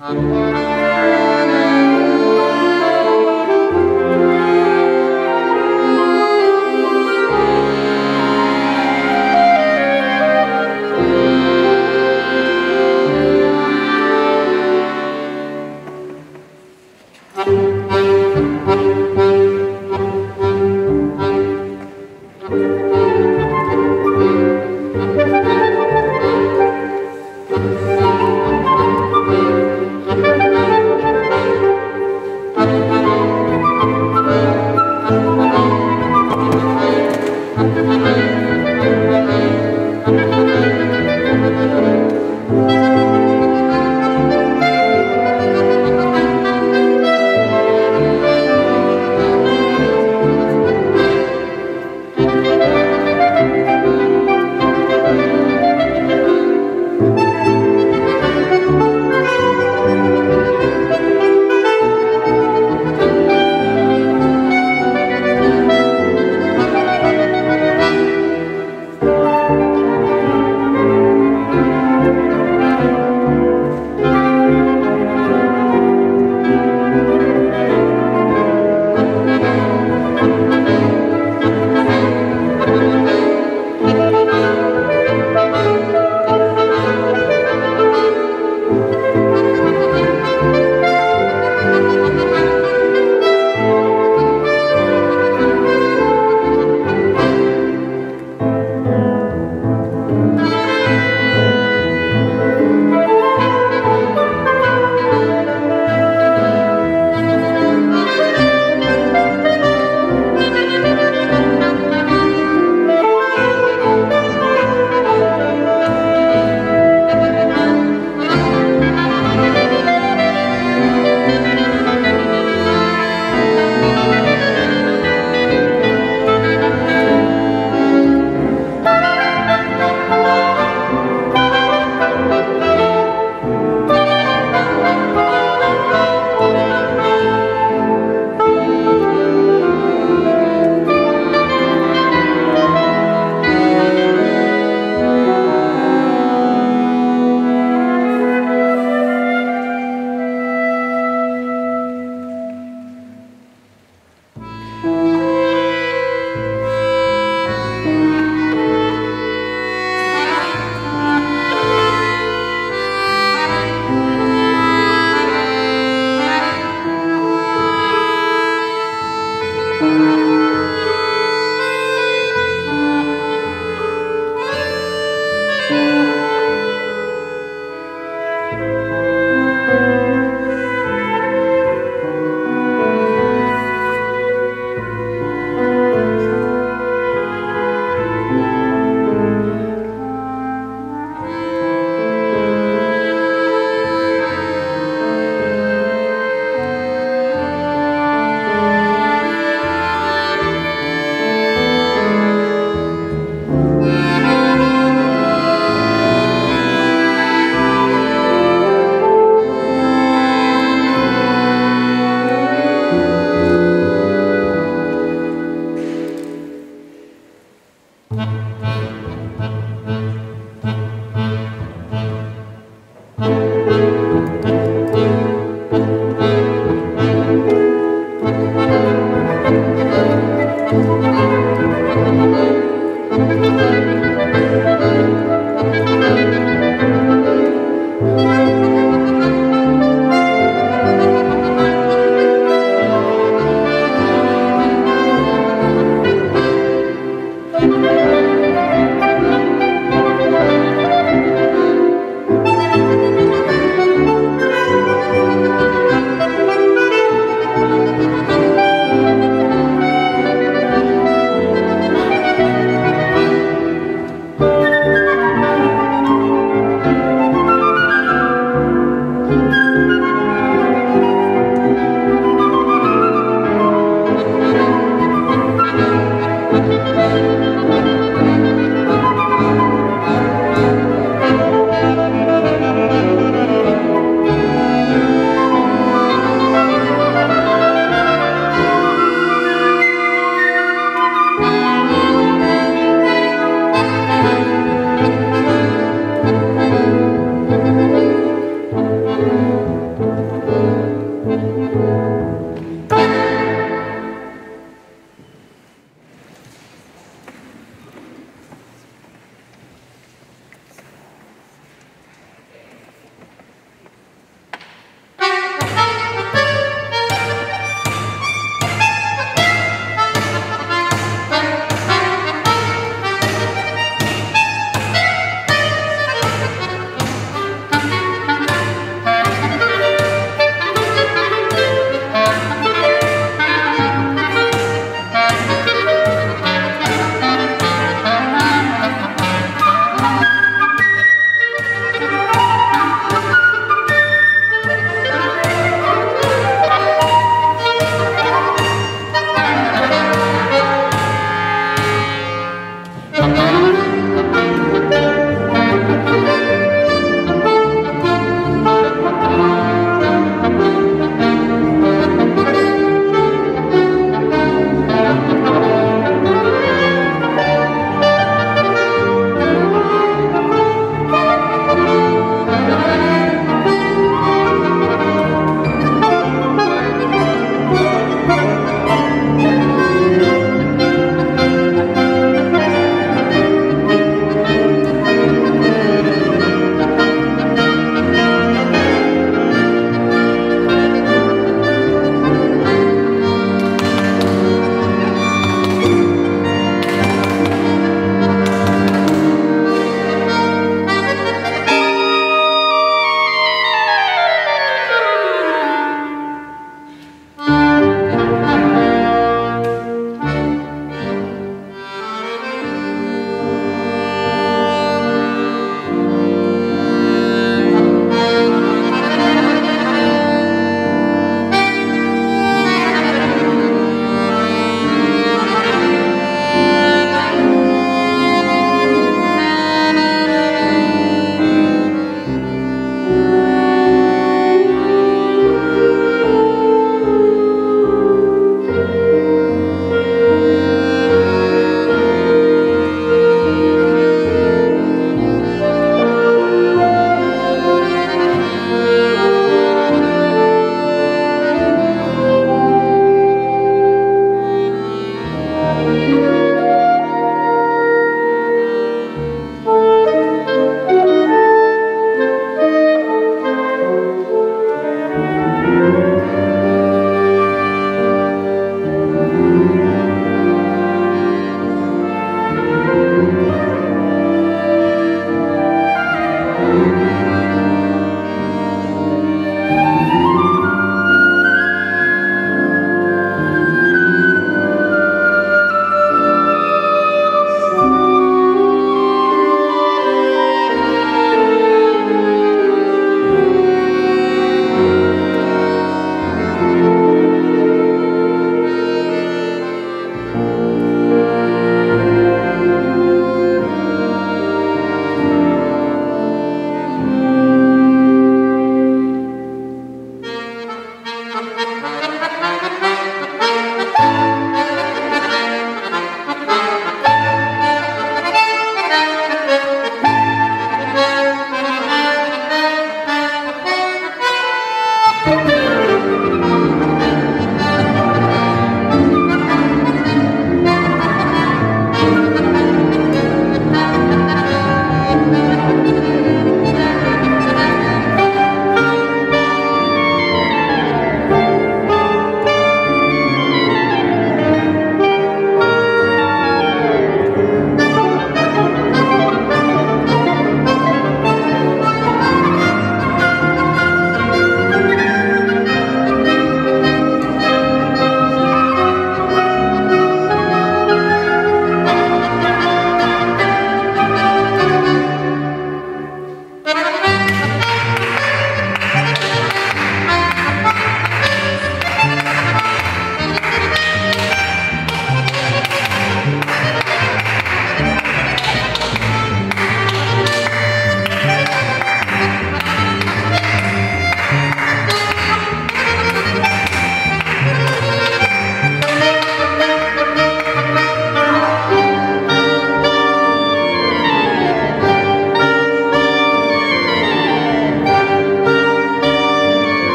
Música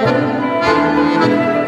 Música